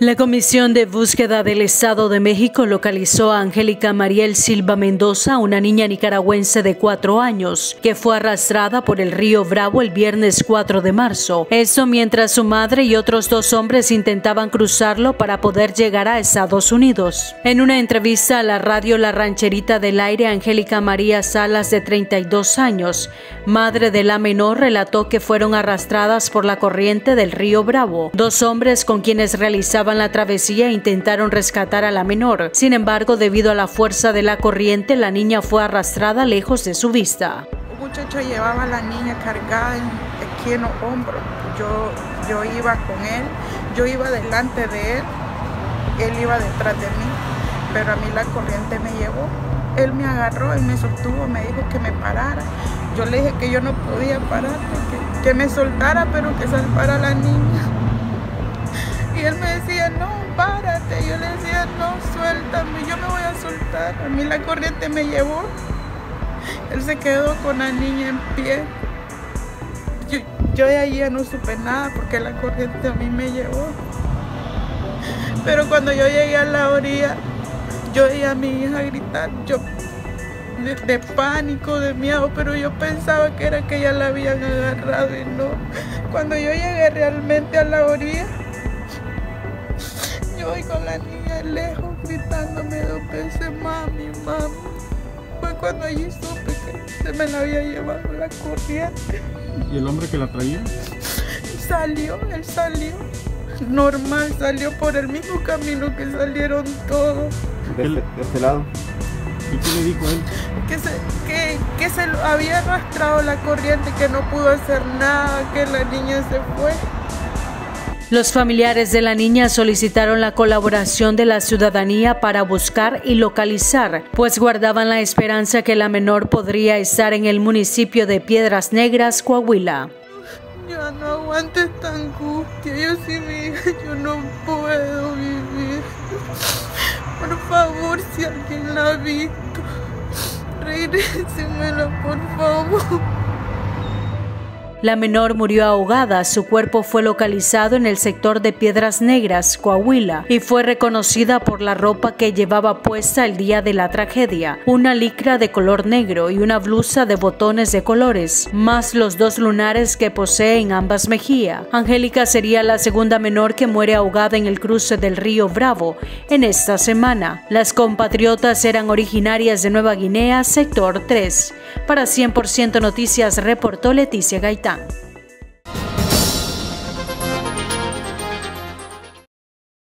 La Comisión de Búsqueda del Estado de México localizó a Angélica Mariel Silva Mendoza, una niña nicaragüense de cuatro años, que fue arrastrada por el río Bravo el viernes 4 de marzo. Esto mientras su madre y otros dos hombres intentaban cruzarlo para poder llegar a Estados Unidos. En una entrevista a la radio La Rancherita del Aire, Angélica María Salas, de 32 años, madre de la menor, relató que fueron arrastradas por la corriente del río Bravo. Dos hombres con quienes realizaban la travesía intentaron rescatar a la menor. Sin embargo, debido a la fuerza de la corriente, la niña fue arrastrada lejos de su vista. Un muchacho llevaba a la niña cargada aquí en los hombros. Yo, yo iba con él, yo iba delante de él, él iba detrás de mí, pero a mí la corriente me llevó. Él me agarró y me sostuvo, me dijo que me parara. Yo le dije que yo no podía parar, que, que me soltara, pero que salvara a la niña. No, párate. Yo le decía, no, suéltame, yo me voy a soltar. A mí la corriente me llevó. Él se quedó con la niña en pie. Yo, de ahí ya no supe nada porque la corriente a mí me llevó. Pero cuando yo llegué a la orilla, yo oí a mi hija gritar, yo de, de, pánico, de miedo, pero yo pensaba que era que ya la habían agarrado y no. Cuando yo llegué realmente a la orilla, y con la niña lejos gritándome dos veces, mami, mami. Fue cuando allí supe que se me la había llevado la corriente. ¿Y el hombre que la traía? Salió, él salió. Normal, salió por el mismo camino que salieron todos. ¿De, este, de este lado? ¿Y qué le dijo él? Que se, que, que se había arrastrado la corriente, que no pudo hacer nada, que la niña se fue. Los familiares de la niña solicitaron la colaboración de la ciudadanía para buscar y localizar, pues guardaban la esperanza que la menor podría estar en el municipio de Piedras Negras, Coahuila. Yo no aguanto esta angustia, yo sí mi hija, yo no puedo vivir. Por favor, si alguien la ha visto, regrésemela, por favor. La menor murió ahogada, su cuerpo fue localizado en el sector de Piedras Negras, Coahuila, y fue reconocida por la ropa que llevaba puesta el día de la tragedia, una licra de color negro y una blusa de botones de colores, más los dos lunares que posee en ambas mejillas. Angélica sería la segunda menor que muere ahogada en el cruce del río Bravo en esta semana. Las compatriotas eran originarias de Nueva Guinea, sector 3. Para 100% Noticias reportó Leticia Gaitán. Down.